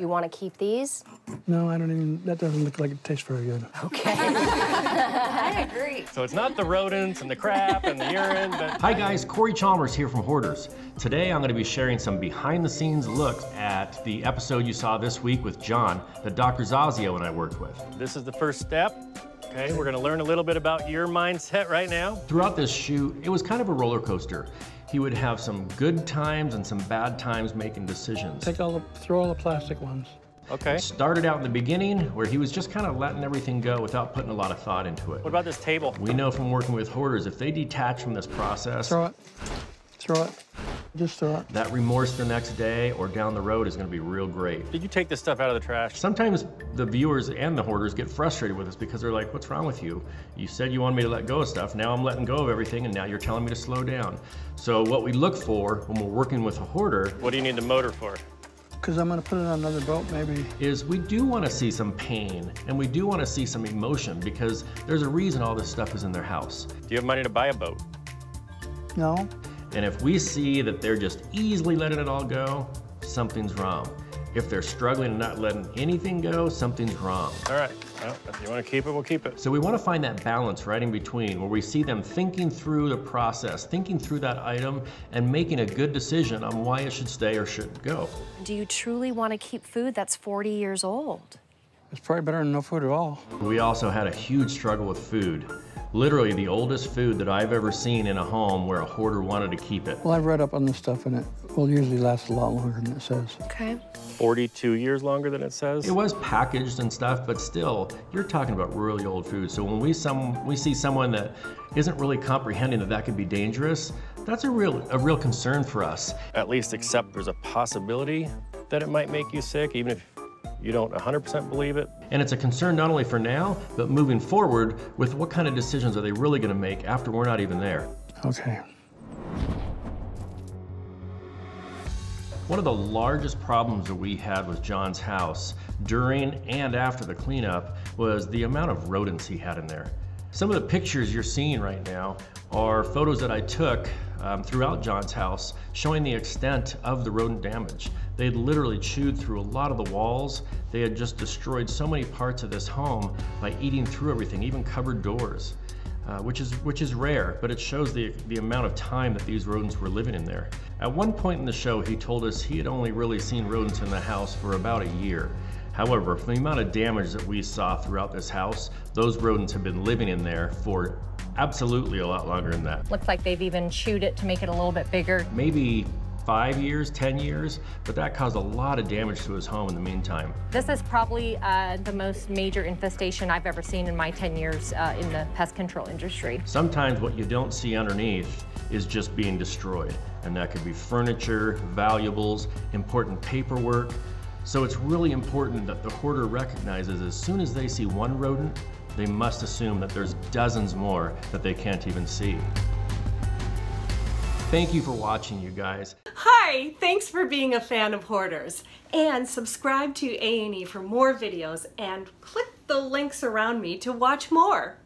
You want to keep these? No, I don't even, that doesn't look like it tastes very good. Okay. I agree. So it's not the rodents and the crap and the urine, but... Hi guys, Cory Chalmers here from Hoarders. Today I'm going to be sharing some behind the scenes looks at the episode you saw this week with John that Dr. Zasio and I worked with. This is the first step. Okay, we're going to learn a little bit about your mindset right now. Throughout this shoot, it was kind of a roller coaster. He would have some good times and some bad times making decisions. Take all the, throw all the plastic ones. Okay. Started out in the beginning where he was just kind of letting everything go without putting a lot of thought into it. What about this table? We know from working with hoarders, if they detach from this process, Throw it. Throw it. Just throw that remorse the next day or down the road is going to be real great. Did you take this stuff out of the trash? Sometimes the viewers and the hoarders get frustrated with us because they're like, what's wrong with you? You said you wanted me to let go of stuff. Now I'm letting go of everything and now you're telling me to slow down. So what we look for when we're working with a hoarder What do you need the motor for? Because I'm going to put it on another boat, maybe. is we do want to see some pain and we do want to see some emotion because there's a reason all this stuff is in their house. Do you have money to buy a boat? No? And if we see that they're just easily letting it all go, something's wrong. If they're struggling and not letting anything go, something's wrong. All right. Well, if you want to keep it, we'll keep it. So we want to find that balance right in between where we see them thinking through the process, thinking through that item, and making a good decision on why it should stay or shouldn't go. Do you truly want to keep food that's 40 years old? It's probably better than no food at all. We also had a huge struggle with food. Literally the oldest food that I've ever seen in a home where a hoarder wanted to keep it. Well, I've read up on this stuff, and it will usually last a lot longer than it says. Okay. 42 years longer than it says? It was packaged and stuff, but still, you're talking about really old food. So when we some we see someone that isn't really comprehending that that could be dangerous, that's a real a real concern for us. At least accept there's a possibility that it might make you sick, even if you don't 100% believe it. And it's a concern not only for now, but moving forward with what kind of decisions are they really going to make after we're not even there. Okay. One of the largest problems that we had with John's house during and after the cleanup was the amount of rodents he had in there. Some of the pictures you're seeing right now are photos that I took um, throughout John's house showing the extent of the rodent damage. They had literally chewed through a lot of the walls. They had just destroyed so many parts of this home by eating through everything, even cupboard doors. Uh, which is which is rare, but it shows the the amount of time that these rodents were living in there. At one point in the show, he told us he had only really seen rodents in the house for about a year. However, from the amount of damage that we saw throughout this house, those rodents have been living in there for absolutely a lot longer than that. Looks like they've even chewed it to make it a little bit bigger. Maybe five years, 10 years, but that caused a lot of damage to his home in the meantime. This is probably uh, the most major infestation I've ever seen in my 10 years uh, in the pest control industry. Sometimes what you don't see underneath is just being destroyed, and that could be furniture, valuables, important paperwork. So it's really important that the hoarder recognizes as soon as they see one rodent, they must assume that there's dozens more that they can't even see. Thank you for watching, you guys. Hi, thanks for being a fan of Hoarders. And subscribe to A&E for more videos and click the links around me to watch more.